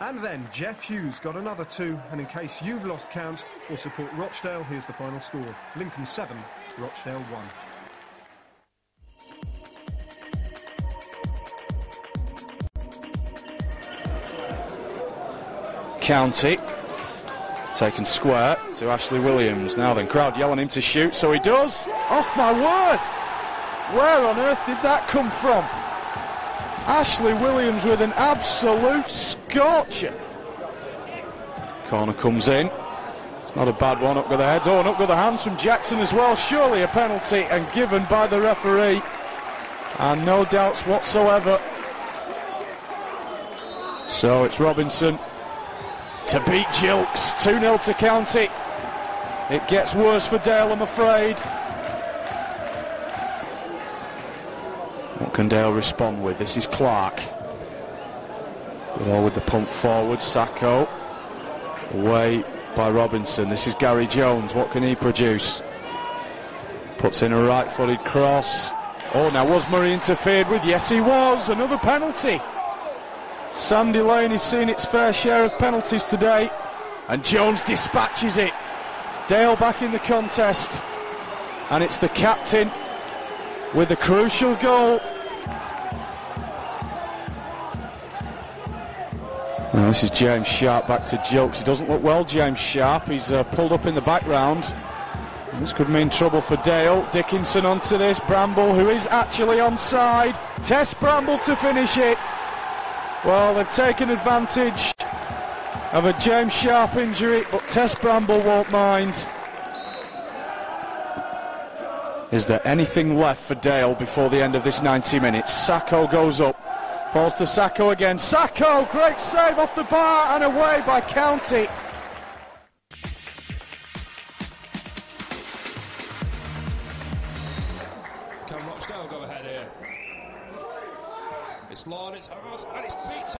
And then Jeff Hughes got another two, and in case you've lost count or support Rochdale, here's the final score. Lincoln 7, Rochdale 1. County taken square to Ashley Williams. Now then, crowd yelling him to shoot, so he does. Oh my word! Where on earth did that come from? Ashley Williams with an absolute scorcher. Corner comes in. It's not a bad one. Up with the heads. Oh, and up with the hands from Jackson as well. Surely a penalty and given by the referee. And no doubts whatsoever. So it's Robinson to beat Gilks. 2 0 to County. It gets worse for Dale, I'm afraid. What can Dale respond with? This is Clark. Goodall with the pump forward. Sacco. Away by Robinson. This is Gary Jones. What can he produce? Puts in a right footed cross. Oh, now was Murray interfered with? Yes, he was. Another penalty. Sandy Lane has seen its fair share of penalties today, and Jones dispatches it. Dale back in the contest, and it's the captain with the crucial goal. Now this is James Sharp back to Gilks. He doesn't look well, James Sharp. He's uh, pulled up in the background. This could mean trouble for Dale. Dickinson onto this. Bramble, who is actually onside. Tes Bramble to finish it. Well, they've taken advantage of a James Sharp injury, but Tes Bramble won't mind. Is there anything left for Dale before the end of this 90 minutes? Sacco goes up, falls to Sacco again. Sacco, great save off the bar and away by County. Can Rochdale go ahead here? It's Lord, it's hard, and it's Pete.